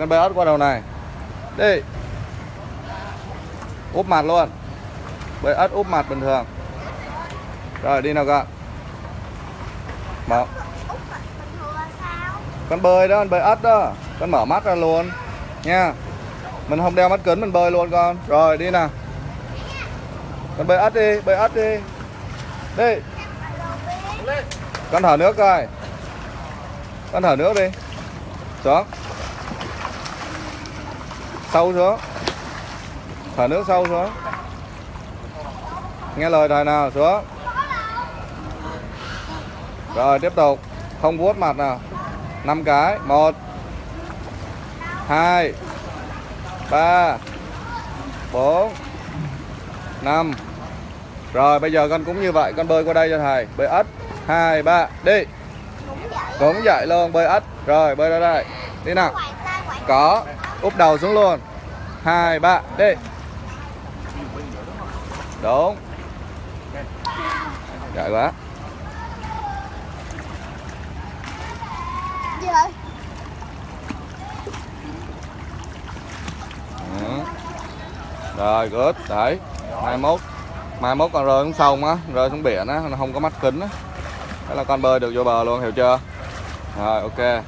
con bơi ớt qua đầu này. Đi. Úp mặt luôn. Bơi ớt úp mặt bình thường. Rồi, đi nào con mở. Con bơi đó, con bơi ớt đó. Con mở mắt ra luôn. Nha. Mình không đeo mắt kính, mình bơi luôn con. Rồi, đi nào. Con bơi ớt đi bơi ớt đi. Đi. Con thở nước coi. Con thở nước đi. Xuống sâu xuống. Thở nước sâu xuống. Nghe lời thầy nào xuống. Rồi tiếp tục. Không vuốt mặt nào. Năm cái. Một. Hai. Ba. Bốn. Năm. Rồi bây giờ con cũng như vậy. Con bơi qua đây cho thầy. Bơi ếch hai ba. Đi. Cũng vậy luôn. Bơi ếch rồi bơi ra đây. Đi nào. Có úp đầu xuống luôn. Hai, ba, đi. Đúng. Chạy quá. Gì vậy? Ừ. rồi, good. Đấy. Mai mốt. Mai mốt con rơi xuống sông á, rơi xuống biển á, nó không có mắt kính á. Thế là con bơi được vô bờ luôn, hiểu chưa? Rồi, ok.